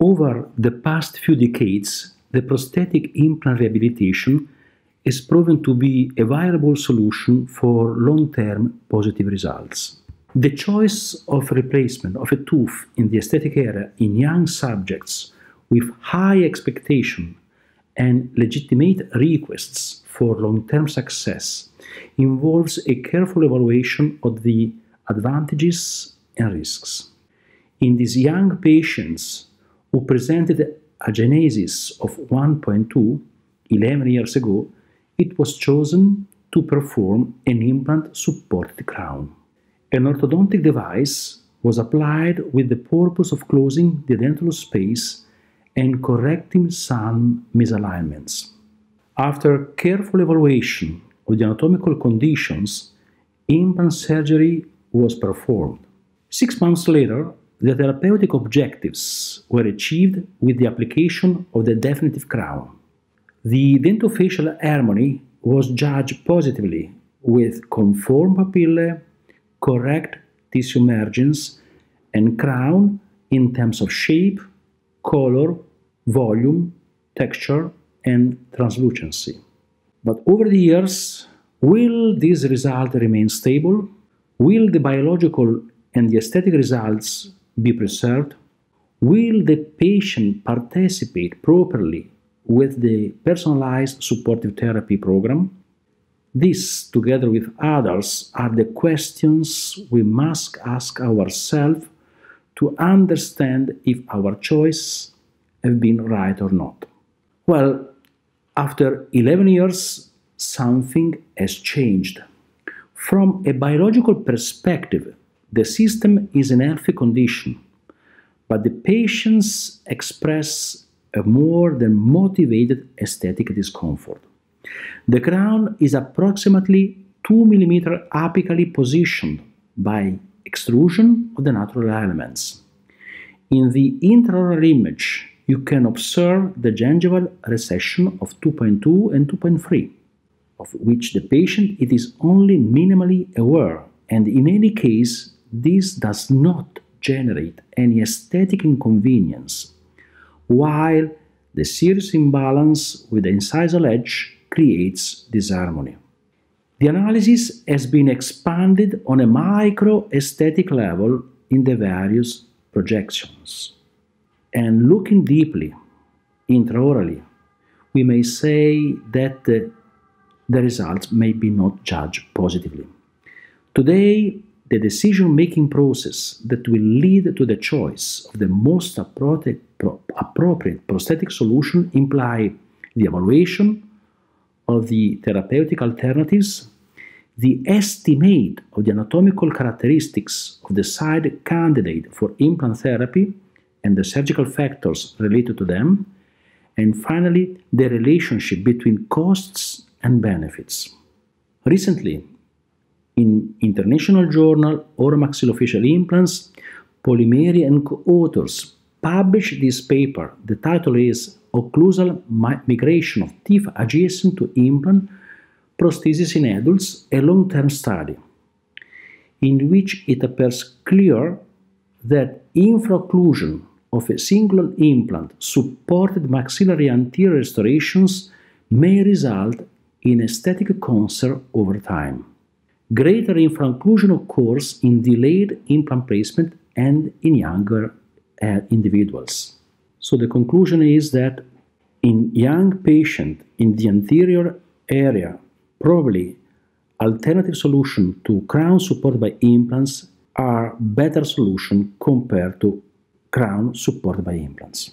Over the past few decades, the prosthetic implant rehabilitation is proven to be a viable solution for long-term positive results. The choice of replacement of a tooth in the aesthetic area in young subjects with high expectation and legitimate requests for long-term success involves a careful evaluation of the advantages and risks. In these young patients who presented agenesis of 1.2 11 years ago, it was chosen to perform an implant supported crown. An orthodontic device was applied with the purpose of closing the dental space and correcting some misalignments. After careful evaluation of the anatomical conditions, implant surgery was performed. Six months later, the therapeutic objectives were achieved with the application of the definitive crown. The dentofacial harmony was judged positively with conform papillae, correct tissue margins, and crown in terms of shape, color, volume, texture, and translucency. But over the years, will this result remain stable? Will the biological and the aesthetic results be preserved? Will the patient participate properly with the personalized supportive therapy program? This, together with others, are the questions we must ask ourselves to understand if our choice have been right or not. Well, after 11 years, something has changed. From a biological perspective, the system is in healthy condition, but the patients express a more than motivated aesthetic discomfort. The crown is approximately 2 mm apically positioned by extrusion of the natural elements. In the intraoral image, you can observe the gingival recession of 2.2 and 2.3, of which the patient it is only minimally aware, and in any case, this does not generate any aesthetic inconvenience, while the serious imbalance with the incisal edge creates disharmony. The analysis has been expanded on a micro aesthetic level in the various projections. And looking deeply, intraorally, we may say that the, the results may be not judged positively. Today, the decision making process that will lead to the choice of the most appropriate, prosthetic solution imply the evaluation of the therapeutic alternatives, the estimate of the anatomical characteristics of the side candidate for implant therapy and the surgical factors related to them, and finally, the relationship between costs and benefits. Recently, in International Journal or Maxillofacial Implants, Polymeri and co-authors published this paper. The title is Occlusal Migration of Teeth Adjacent to Implant Prosthesis in Adults, a long-term study, in which it appears clear that infraocclusion of a single implant supported maxillary anterior restorations may result in aesthetic concern over time. Greater infraocclusion occurs in delayed implant placement and in younger uh, individuals. So the conclusion is that in young patient in the anterior area, probably alternative solution to crown supported by implants are better solution compared to crown supported by implants.